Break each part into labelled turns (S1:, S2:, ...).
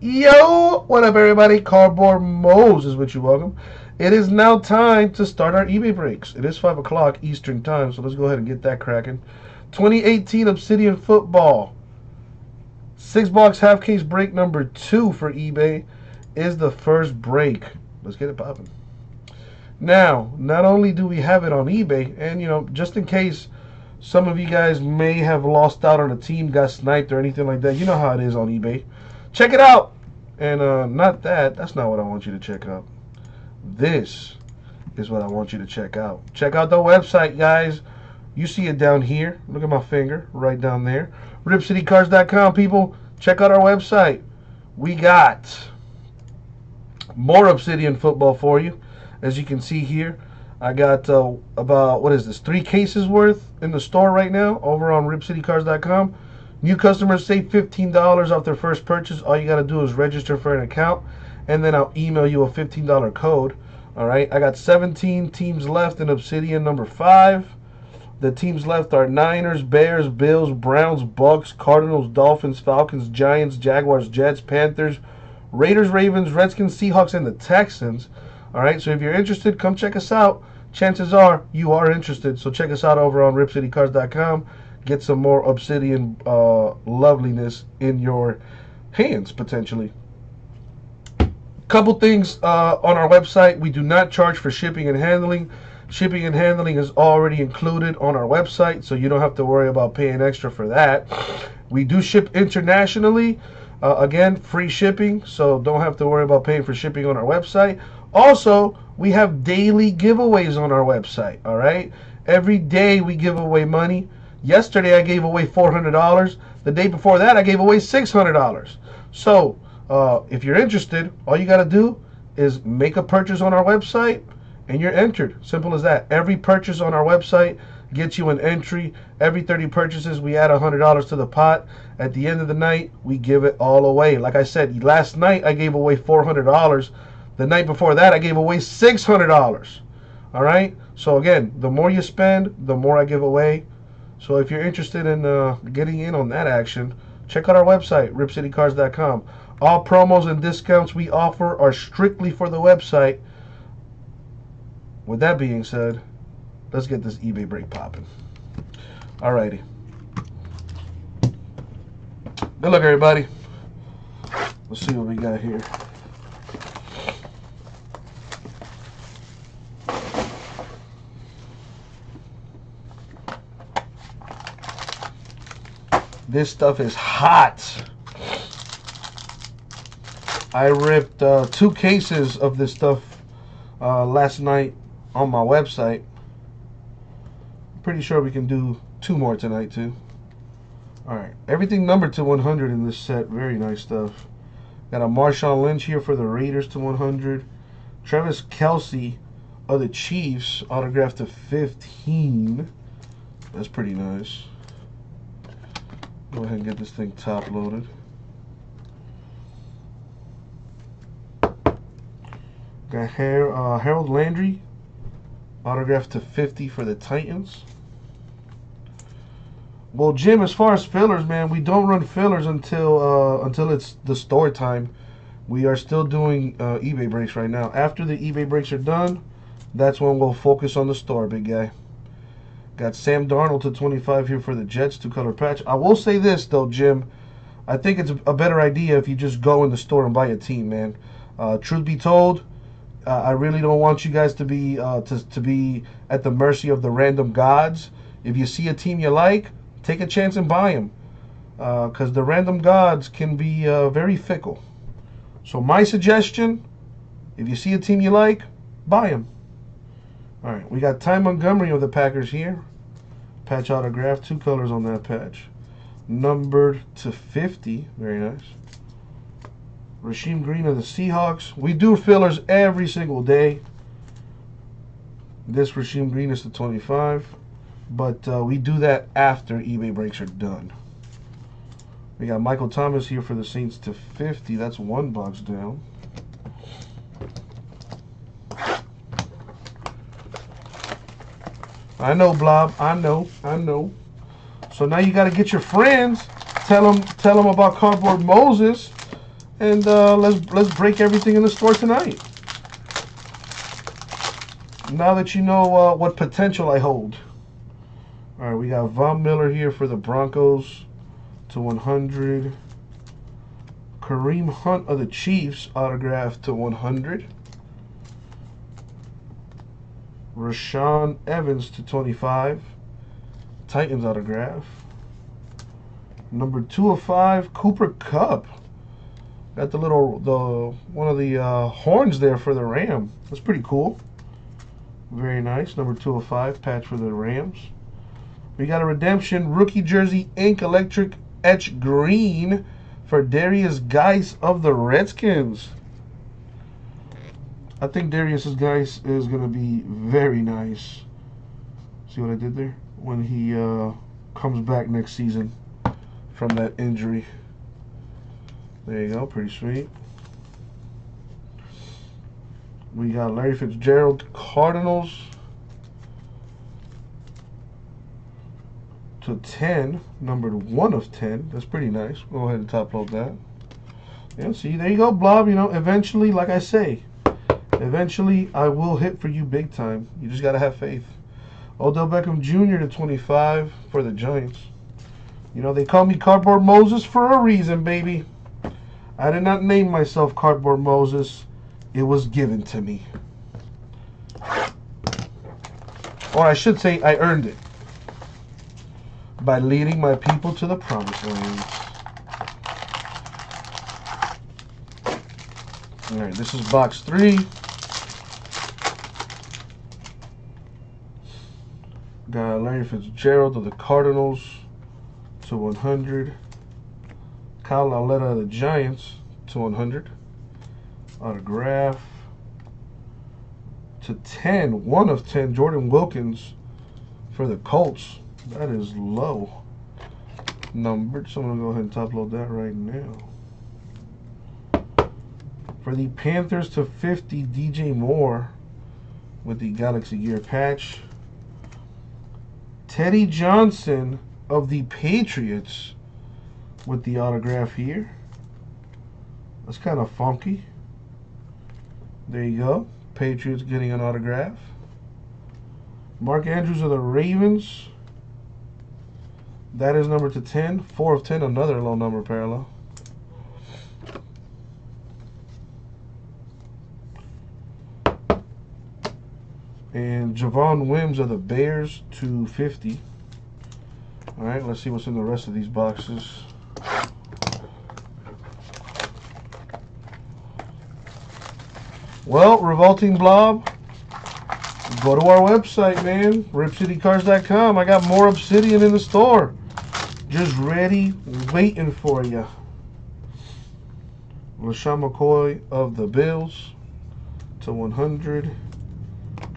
S1: Yo, what up, everybody? Cardboard Mose is what you welcome. It is now time to start our eBay breaks. It is 5 o'clock Eastern Time, so let's go ahead and get that cracking. 2018 Obsidian Football. Six box half case break number two for eBay is the first break. Let's get it popping. Now, not only do we have it on eBay, and you know, just in case some of you guys may have lost out on a team, got sniped or anything like that, you know how it is on eBay. Check it out. And uh, not that, that's not what I want you to check out. This is what I want you to check out. Check out the website, guys. You see it down here. Look at my finger right down there. RipCityCards.com, people. Check out our website. We got more Obsidian football for you. As you can see here, I got uh, about, what is this, three cases worth in the store right now over on RipCityCards.com. New customers save $15 off their first purchase. All you got to do is register for an account, and then I'll email you a $15 code. All right, I got 17 teams left in Obsidian number 5. The teams left are Niners, Bears, Bills, Browns, Bucks, Cardinals, Dolphins, Falcons, Giants, Jaguars, Jets, Panthers, Raiders, Ravens, Redskins, Seahawks, and the Texans. All right, so if you're interested, come check us out. Chances are you are interested, so check us out over on ripcitycards.com. Get some more obsidian uh, loveliness in your hands, potentially. Couple things uh, on our website. We do not charge for shipping and handling. Shipping and handling is already included on our website, so you don't have to worry about paying extra for that. We do ship internationally. Uh, again, free shipping, so don't have to worry about paying for shipping on our website. Also, we have daily giveaways on our website, all right? Every day we give away money. Yesterday I gave away $400. The day before that I gave away $600. So, uh, if you're interested, all you got to do is make a purchase on our website and you're entered. Simple as that. Every purchase on our website gets you an entry. Every 30 purchases, we add $100 to the pot. At the end of the night, we give it all away. Like I said, last night I gave away $400. The night before that, I gave away $600. All right? So again, the more you spend, the more I give away. So if you're interested in uh, getting in on that action, check out our website, ripcitycards.com. All promos and discounts we offer are strictly for the website. With that being said, let's get this eBay break popping. Alrighty. Good luck, everybody. Let's see what we got here. This stuff is hot. I ripped uh, two cases of this stuff uh, last night on my website. Pretty sure we can do two more tonight too. Alright, everything numbered to 100 in this set. Very nice stuff. Got a Marshawn Lynch here for the Raiders to 100. Travis Kelce of the Chiefs autographed to 15. That's pretty nice. Go ahead and get this thing top loaded. Got Har uh, Harold Landry, autographed to 50 for the Titans. Well, Jim, as far as fillers, man, we don't run fillers until uh, until it's the store time. We are still doing uh, eBay breaks right now. After the eBay breaks are done, that's when we'll focus on the store, big guy. Got Sam Darnold to 25 here for the Jets, two color patch. I will say this though, Jim. I think it's a better idea if you just go in the store and buy a team, man. Uh, truth be told, uh, I really don't want you guys to be uh, to to be at the mercy of the random gods. If you see a team you like, take a chance and buy them, because uh, the random gods can be uh, very fickle. So my suggestion: if you see a team you like, buy them. All right, we got Ty Montgomery of the Packers here. Patch autograph, two colors on that patch. Numbered to 50, very nice. Rasheem Green of the Seahawks. We do fillers every single day. This Rasheem Green is the 25, but uh, we do that after eBay breaks are done. We got Michael Thomas here for the Saints to 50. That's one box down. I know, Blob. I know. I know. So now you got to get your friends. Tell them, tell them about Cardboard Moses. and uh, let's let's break everything in the store tonight. Now that you know uh, what potential I hold. All right, we got Von Miller here for the Broncos to 100. Kareem Hunt of the Chiefs autograph to 100. Rashaan Evans to 25. Titans autograph. Number two of five, Cooper Kupp. Got the little the one of the uh, horns there for the Ram. That's pretty cool. Very nice. Number two of five, patch for the Rams. We got a redemption rookie jersey ink electric etch green for Derrius Guice of the Redskins. I think Derrius Guice is going to be very nice. See what I did there? When he uh, comes back next season from that injury. There you go, pretty sweet. We got Larry Fitzgerald, Cardinals. To 10, numbered 1 of 10. That's pretty nice. Go ahead and top load that. Yeah, see, there you go, Blob. You know, eventually, like I say, eventually I will hit for you big time. You just got to have faith. Odell Beckham Jr. to 25 for the Giants. You know, they call me Cardboard Moses for a reason, baby. I did not name myself Cardboard Moses. It was given to me. Or I should say, I earned it. By leading my people to the promised land. Alright, this is box three. Got Larry Fitzgerald of the Cardinals to 100. Kyle Lauletta of the Giants to 100. Autograph to 10. 1 of 10. Jordan Wilkins for the Colts. That is low numbered. So I'm going to go ahead and top load that right now. For the Panthers to 50, DJ Moore with the Galaxy Gear patch. Teddy Johnson of the Patriots with the autograph here. That's kind of funky. There you go. Patriots getting an autograph. Mark Andrews of the Ravens. That is number to 10. 4 of 10, another low number parallel. And Javon Wims of the Bears to 50. All right, let's see what's in the rest of these boxes. Well, Revolting Blob, go to our website, man, ripcitycards.com. I got more Obsidian in the store. Just ready, waiting for you. LeSean McCoy of the Bills to 100.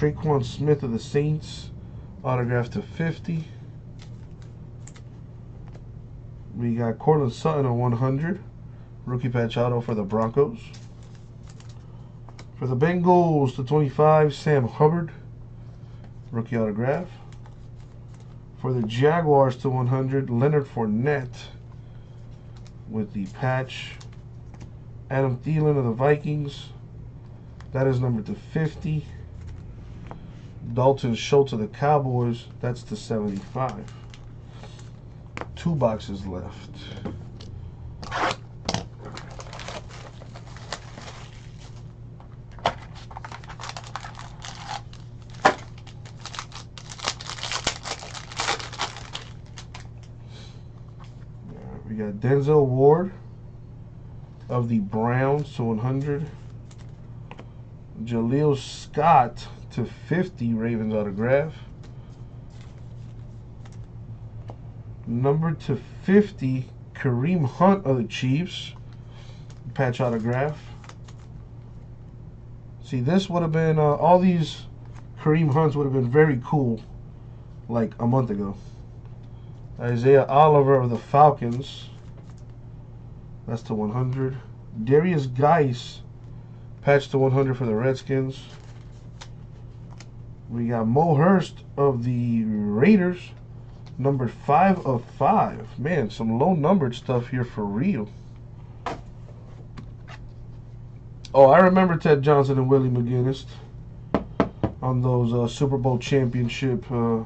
S1: Tre'Quan Smith of the Saints, autograph to 50. We got Courtland Sutton on 100. Rookie patch auto for the Broncos. For the Bengals to 25, Sam Hubbard. Rookie autograph. For the Jaguars to 100, Leonard Fournette with the patch. Adam Thielen of the Vikings. That is number to 50. Dalton Schultz of the Cowboys. That's the 75 two boxes left. We got Denzel Ward of the Browns to 100. Jaleel Scott to 50 Ravens autograph. Number to 50, Kareem Hunt of the Chiefs. Patch autograph. See, this would have been, uh, all these Kareem Hunts would have been very cool like a month ago. Isaiah Oliver of the Falcons. That's to 100. Derrius Guice, patch to 100 for the Redskins. We got Mo Hurst of the Raiders number five of five. Man, some low numbered stuff here for real. Oh, I remember Ted Johnson and Willie McGinest on those uh, Super Bowl championship uh,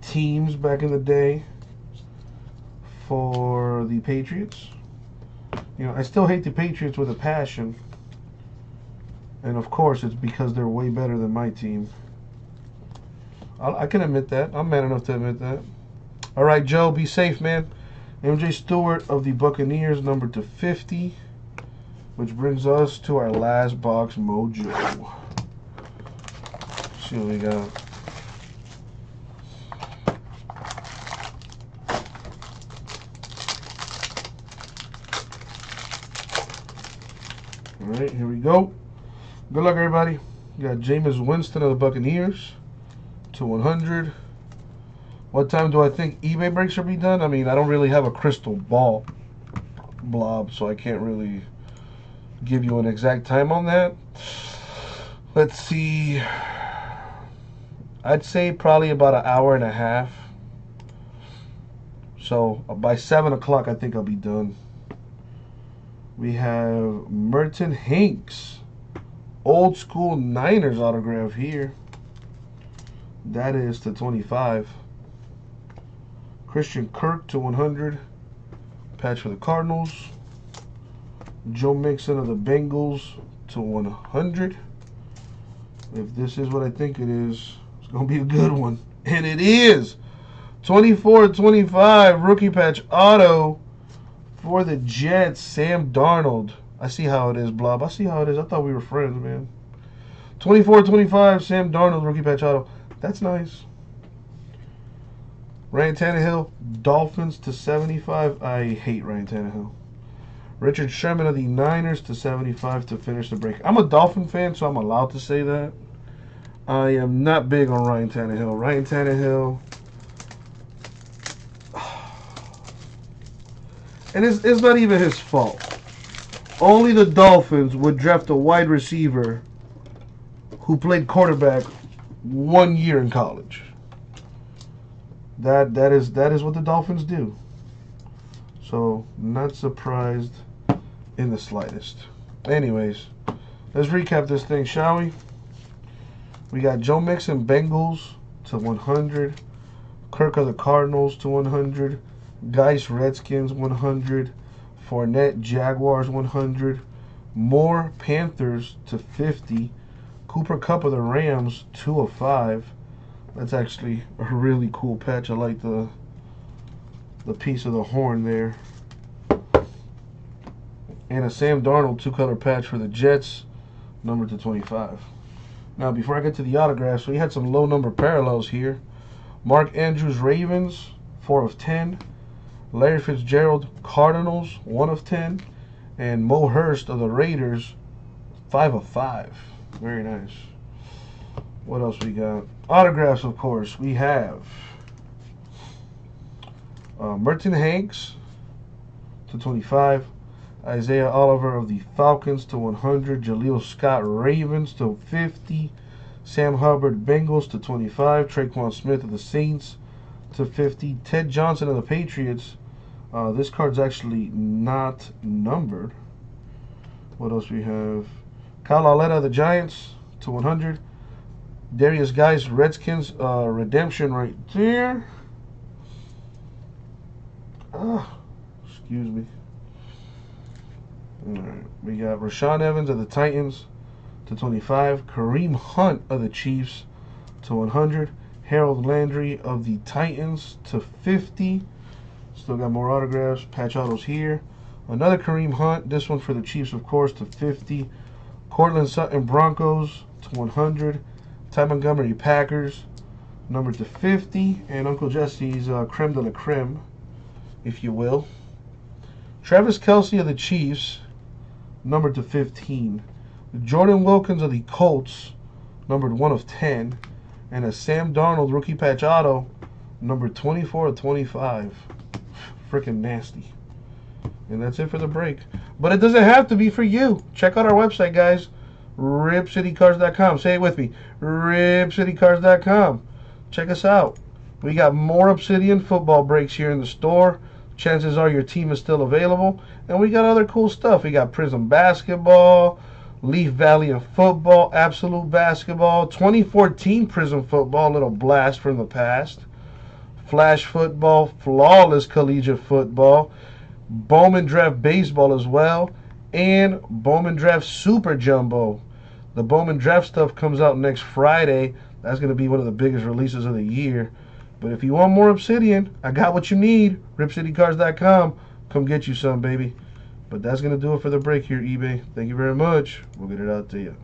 S1: teams back in the day for the Patriots. You know, I still hate the Patriots with a passion. And of course, it's because they're way better than my team. I, I can admit that. I'm man enough to admit that. All right, Joe, be safe, man. MJ Stewart of the Buccaneers, number to 50, which brings us to our last box mojo. Let's see what we got. All right, here we go. Good luck, everybody. Got Jameis Winston of the Buccaneers to 100. What time do I think eBay breaks should be done? I mean, I don't really have a crystal ball blob, so I can't really give you an exact time on that. Let's see. I'd say probably about an hour and a half. So uh, by 7 o'clock, I think I'll be done. We have Merton Hanks. Old school Niners autograph here. That is to 25. Christian Kirk to 100. Patch for the Cardinals. Joe Mixon of the Bengals to 100. If this is what I think it is, it's going to be a good one. And it is. 24-25 rookie patch auto for the Jets, Sam Darnold. I see how it is, Blob. I see how it is. I thought we were friends, man. 24-25, Sam Darnold, rookie patch auto. That's nice. Ryan Tannehill, Dolphins to 75. I hate Ryan Tannehill. Richard Sherman of the Niners to 75 to finish the break. I'm a Dolphin fan, so I'm allowed to say that. I am not big on Ryan Tannehill. Ryan Tannehill And it's, it's not even his fault. Only the Dolphins would draft a wide receiver who played quarterback one year in college. That that is that is what the Dolphins do. So not surprised in the slightest. Anyways, let's recap this thing, shall we? We got Joe Mixon Bengals to 100, Kirk of the Cardinals to 100, Guice Redskins 100, Fournette Jaguars 100, Moore Panthers to 50, Cooper Kupp of the Rams 2 of 5. That's actually a really cool patch. I like the the piece of the horn there. And a Sam Darnold two color patch for the Jets, number to 25. Now, before I get to the autographs, we had some low number parallels here. Mark Andrews Ravens, 4 of 10. Larry Fitzgerald, Cardinals, 1 of 10. And Mo Hurst of the Raiders, 5 of 5. Very nice. What else we got? Autographs, of course. We have uh, Merton Hanks to 25. Isaiah Oliver of the Falcons to 100. Jaleel Scott Ravens to 50. Sam Hubbard Bengals to 25. Tre'Quan Smith of the Saints to 50. Ted Johnson of the Patriots uh, this card's actually not numbered. What else we have? Kyle Lauletta, the Giants, to 100. Derrius Guice, Redskins, uh, redemption right there. Ah, excuse me. All right, we got Rashaan Evans of the Titans to 25. Kareem Hunt of the Chiefs to 100. Harold Landry of the Titans to 50. Still got more autographs. Patch autos here. Another Kareem Hunt. This one for the Chiefs, of course, to 50. Courtland Sutton Broncos to 100. Ty Montgomery Packers, number to 50. And Uncle Jesse's uh, creme de la creme, if you will. Travis Kelce of the Chiefs, number to 15. Jordan Wilkins of the Colts, numbered 1 of 10. And a Sam Darnold rookie patch auto, number 24 of 25 freaking nasty. And that's it for the break. But it doesn't have to be for you. Check out our website, guys. RipCityCards.com. Say it with me. RipCityCards.com. Check us out. We got more Obsidian football breaks here in the store. chances are your team is still available. And we got other cool stuff. We got Prism Basketball, Leaf Valiant Football, Absolute Basketball, 2014 Prism Football, little blast from the past, Flash Football, Flawless Collegiate Football, Bowman Draft Baseball as well, and Bowman Draft Super Jumbo. The Bowman Draft stuff comes out next Friday. That's going to be one of the biggest releases of the year. But if you want more Obsidian, I got what you need. RipCityCards.com. Come get you some, baby. But that's going to do it for the break here, eBay. Thank you very much. We'll get it out to you.